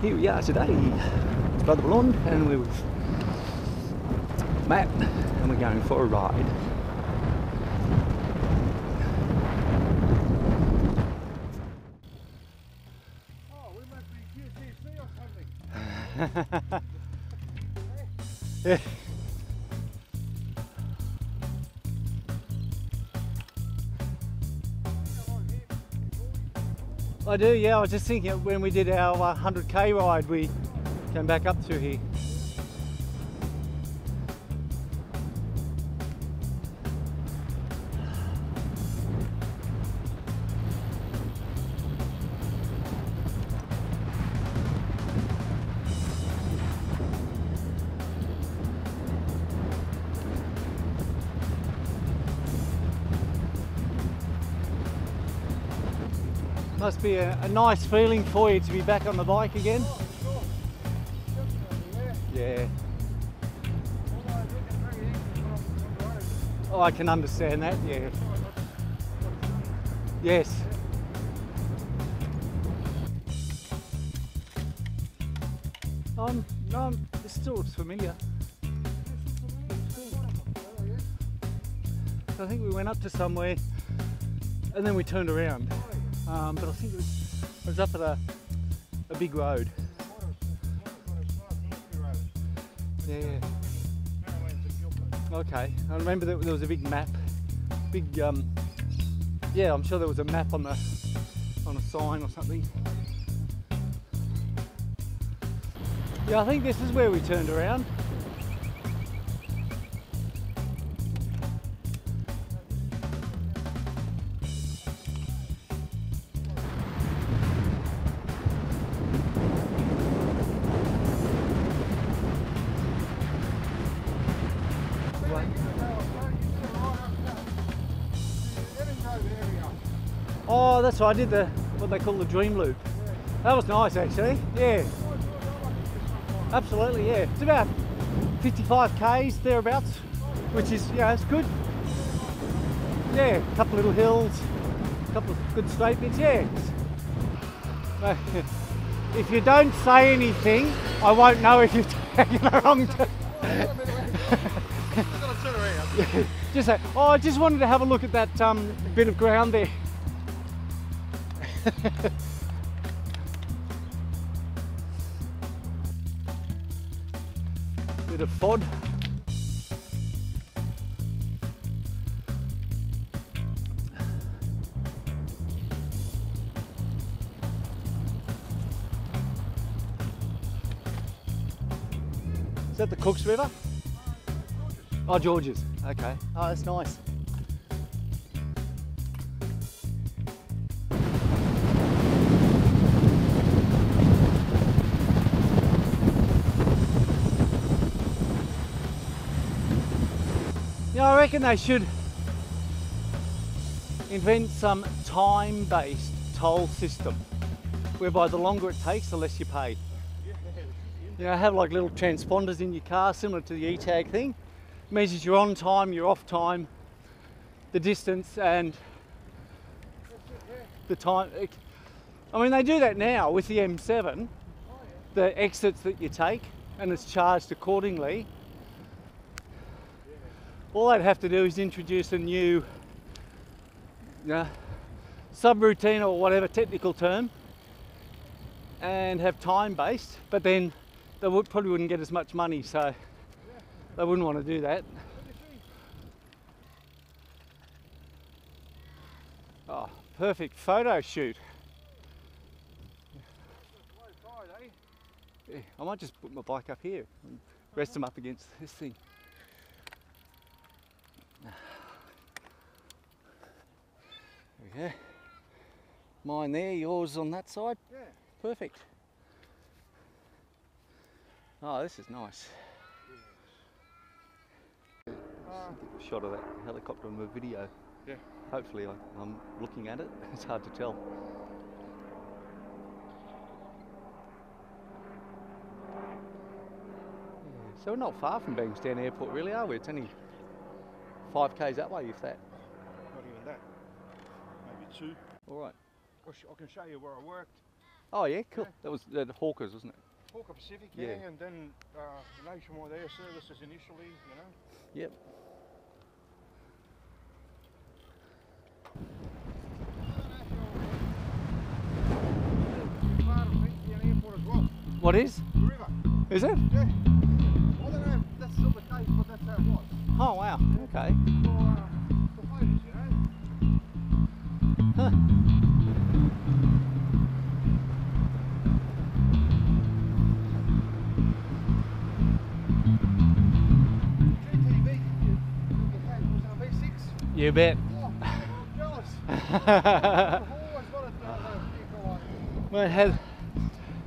here we are today. It's Brother Blonde and we're with Matt and we're going for a ride. Oh, we must be QTC or something. yeah. I do, yeah. I was just thinking when we did our uh, 100k ride, we came back up through here. Must be a, a nice feeling for you to be back on the bike again. Yeah. Oh, I can understand that. Yeah. Yes. Um, no, I'm- it still looks familiar. I think we went up to somewhere and then we turned around. Um, but I think it was, was up at a, a big road. Yeah. Okay. I remember that there was a big map. Big, um, yeah, I'm sure there was a map on the on a sign or something. Yeah, I think this is where we turned around. Oh, that's right. I did the what they call the dream loop. That was nice, actually. Yeah, absolutely. Yeah, it's about 55 k's thereabouts, which is yeah, it's good. Yeah, a couple little hills, a couple of good straight bits. Yeah. If you don't say anything, I won't know if you've taken a wrong turn. Just say, oh, I just wanted to have a look at that um, bit of ground there. Bit of fod. Is that the Cooks River? Oh, George's. Okay. Oh, that's nice. I reckon they should invent some time-based toll system whereby the longer it takes, the less you pay. You know, have like little transponders in your car, similar to the e-tag thing. Measures you're on time, you're off time, the distance, and the time. I mean, they do that now with the M7, the exits that you take, and it's charged accordingly. All they'd have to do is introduce a new uh, subroutine or whatever technical term and have time based, but then they would, probably wouldn't get as much money, so they wouldn't want to do that. Oh, perfect photo shoot. I might just put my bike up here and rest them up against this thing. There we go. Mine there, yours on that side. Yeah. Perfect. Oh, this is nice. Uh, Get a shot of that helicopter on the video. Yeah. Hopefully I, I'm looking at it. It's hard to tell. Yeah, So we're not far from Bankstown Airport really, are we? It's only five k's that way, if that. not even that. Maybe two. All right. I can show you where I worked. Oh yeah, cool. That was at Hawkers, wasn't it? Hawker Pacific, Yeah. yeah, and then uh, Nationwide Air Services initially, you know. Yep. Part of Fitzgibbon Airport as well. What is? The river. Is it? Yeah. I don't know if that's still the case, but that's how it was. Oh wow. Okay. For, uh, vehicle like well, it had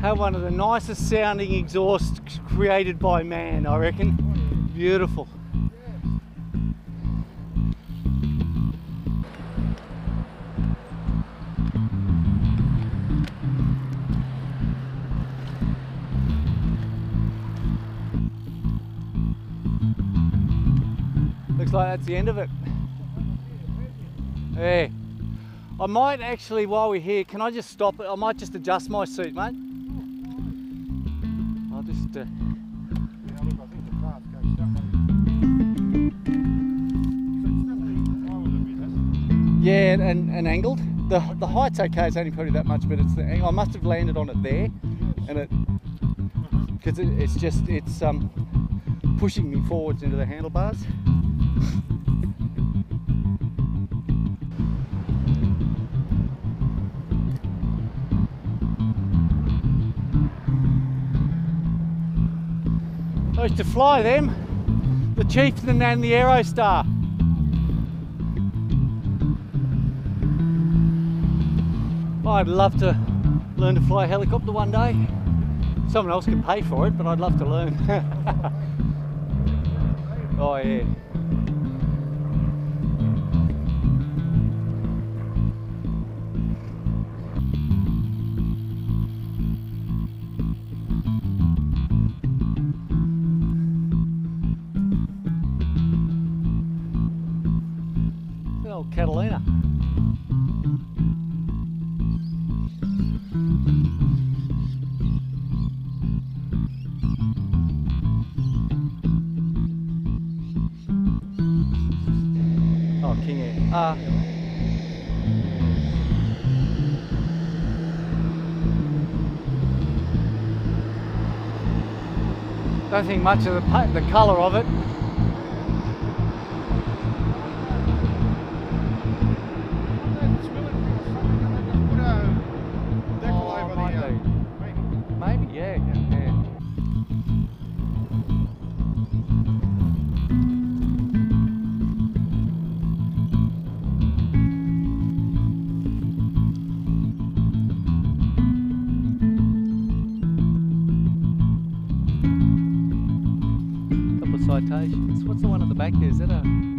had one of the nicest sounding exhausts created by man, I reckon. Beautiful. Looks like that's the end of it. Yeah. I might actually, while we're here, can I just stop it? I might just adjust my seat, mate. I'll just. Uh, Yeah, and, and, angled. The, the height's okay, it's only probably that much, but it's the. I must have landed on it there, and it. Because it, it's just, it's um, pushing me forwards into the handlebars. Used to fly them, the Chieftain and the Aerostar. I'd love to learn to fly a helicopter one day. Someone else can pay for it, but I'd love to learn. oh yeah. Catalina. Oh, King Air. Uh, don't think much of the the colour of it. What's the one at the back there? Is that a?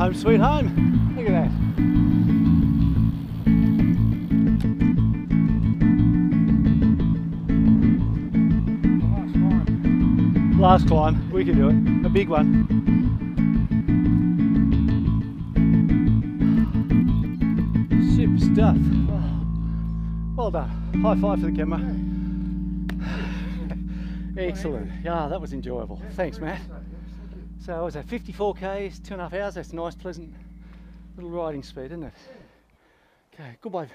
Home sweet home. Look at that. Last climb. We can do it. A big one. Super stuff. Well done. High five for the camera. Excellent. Yeah, that was enjoyable. Thanks, Matt. So it was at 54 k's, two and a half hours. That's a nice, pleasant little riding speed, isn't it? Okay, goodbye.